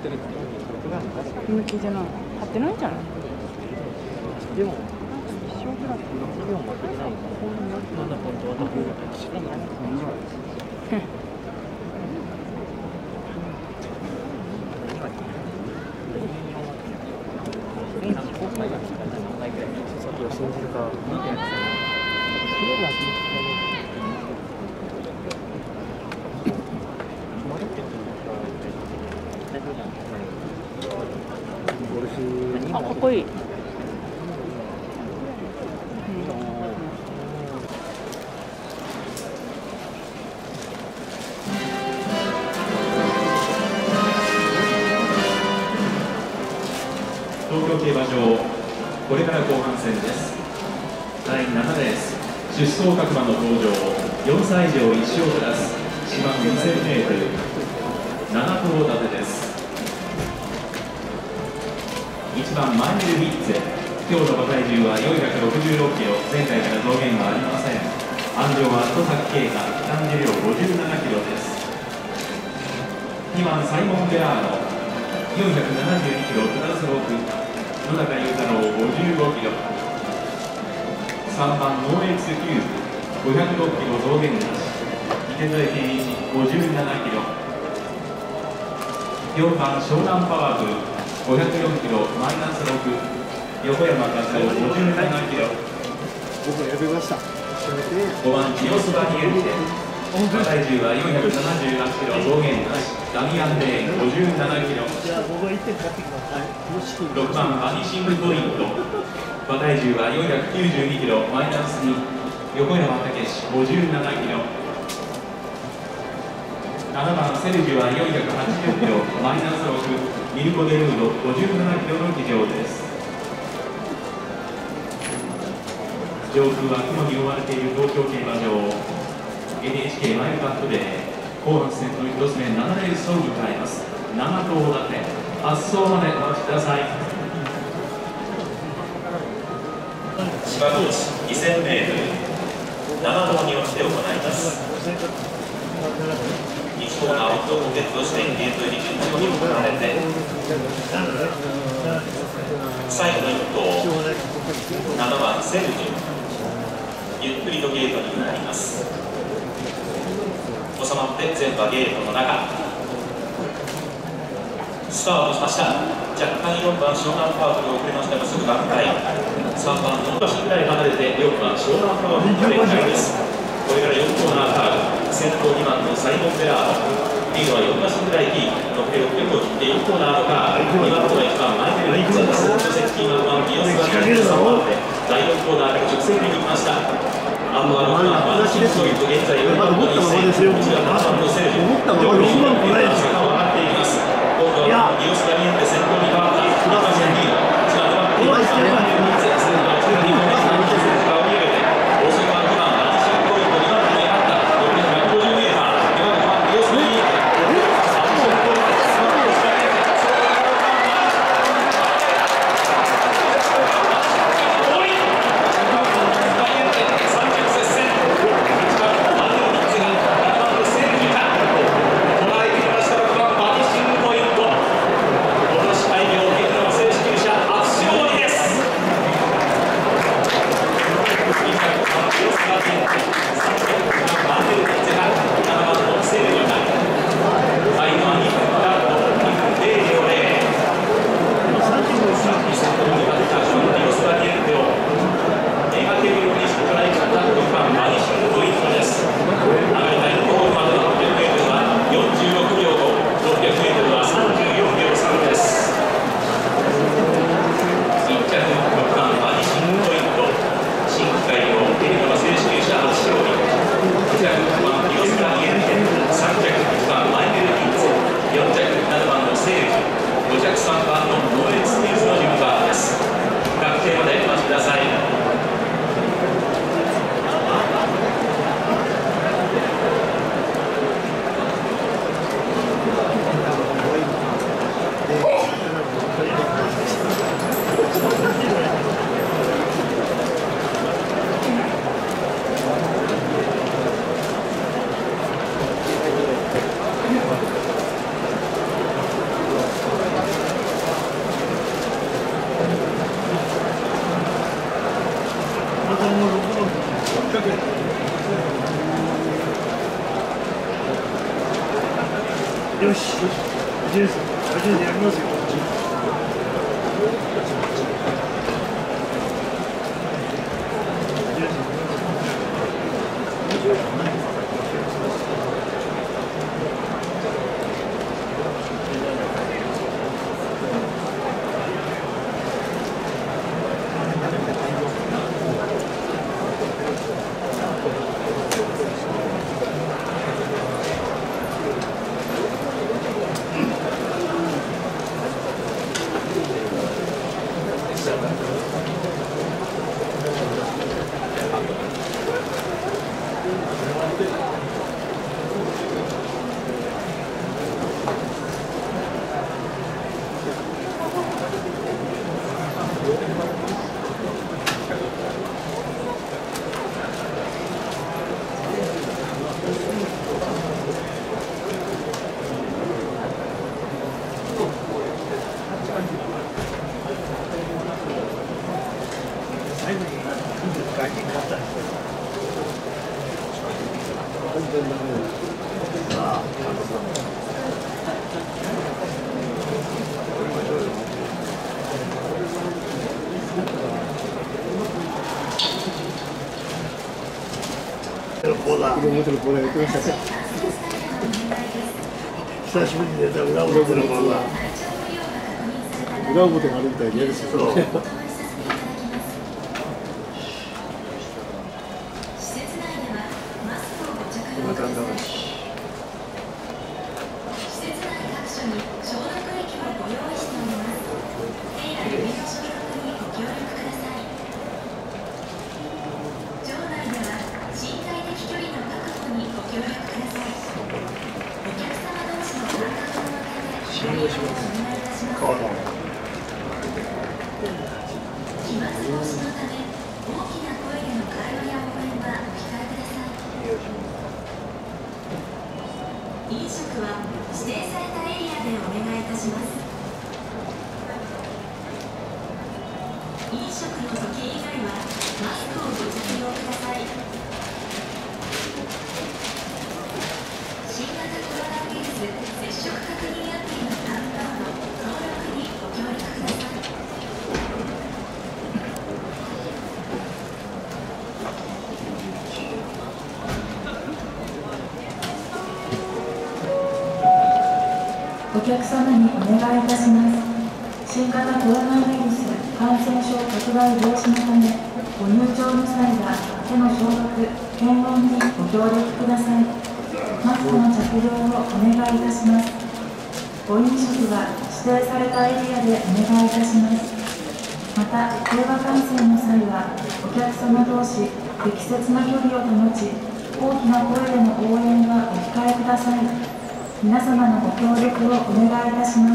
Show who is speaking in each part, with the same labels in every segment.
Speaker 1: 向きじゃない貼ってないんじゃない？
Speaker 2: でも、一生ぐらいの授業も負けてないなんだ本当はどう知らない。先を信じるか、みたいな。それがゴルフ
Speaker 1: あかっこい。い
Speaker 3: 東京競馬場これから後半戦です。第7レース出走各馬の登場4歳以上1勝クラス1番マイネル・ビッツェ今日の馬体重は466キロ前回から増減はありません。鞍上は戸崎圭太負担重量57キロです。2番サイモン・ベラーノ472キロプラス6野中裕太郎55キロ。3番ノーエクスキューブ506キロ増減なし。池添健一57キロ。4番湘南パワフル504キロマイナス6横山和夫57キロ
Speaker 2: 僕選びました。締めて。
Speaker 3: 5番清須バニエルテ馬体重は478キロ増減なしダミアン・レーン57キロ
Speaker 2: じゃあ、僕が1点買ってきます。はい。
Speaker 3: 6番バニシングポイント馬体重は492キロマイナス2横山武史57キロ7番セルジュは480キロマイナス6ミルコ・デルード57キロの騎乗です。上空は雲に覆われている東京競馬場。NHK マイルカットで後半戦の1つ目7レースを迎えます。7頭立て発走までお待ちください。芝コーチ 2000m 7頭によって行います。1コーナーを1個ゲットしてゲート入り順調に行われて最後の1頭7番セルジュゆっくりとゲートに向かいます収まって全馬ゲートの中スタートしました。若干4番湘南パークが遅れましたがすぐ挽回3番の橋ぐらい離れて4番湘南パークが展開です。これから4コーナーカーブ先頭2番のサイモン・ベラードリードは4馬身ぐらいキーのプレーオフを切ってコーナーのカー2番とは1番マイケル・リて番ビヨスが13番で第4コーナーで直線で行きましたアンモアのカーは新商品と現在4番の2戦1番のセルジュ4番の4たの4のの番の4番の4番の4番4番の番の4番の
Speaker 2: よし1年生初めてやりますよ。最後に外見変わったんですよ。コーナ久しぶりに出た裏表のコーナー
Speaker 4: 裏表があるみたいにやるし。
Speaker 2: そうこんな感じだし
Speaker 5: 施設内各所に消毒液をご用意しております。手や指の消毒にご協力ください。場内では身体的距離の確保にご協力ください。お客様同士の間隔のため、ご利用をお願いいたします。
Speaker 2: 変わった
Speaker 5: 飛沫防止のため、大きな声での会話や応援はお控えください。飲食は指定されたエリアでお願いいたします。飲食の時以外はマスクをご着用ください。新型コロナウイルス接触確認アプリのダウンロード登録にご協力ください。お客様にお願いいたします。新型コロナウイルス感染症拡大防止のためご入場の際は手の消毒検温にご協力ください。マスクの着用をお願いいたします。ご飲食は指定されたエリアでお願いいたします。また電話観戦の際はお客様同士適切な距離を保ち大きな声での応援はお控えください。皆様のご協力をお願いいたします。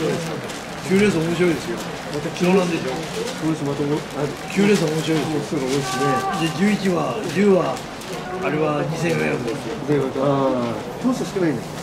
Speaker 2: 9レース面白いですよ。そうなんでしょ。
Speaker 4: この人またもあ
Speaker 2: 9レース面白いですよ。
Speaker 4: 人が多いですね。
Speaker 2: で11は10はあれは2400ですよ
Speaker 4: で、ああ、票数少ないんです。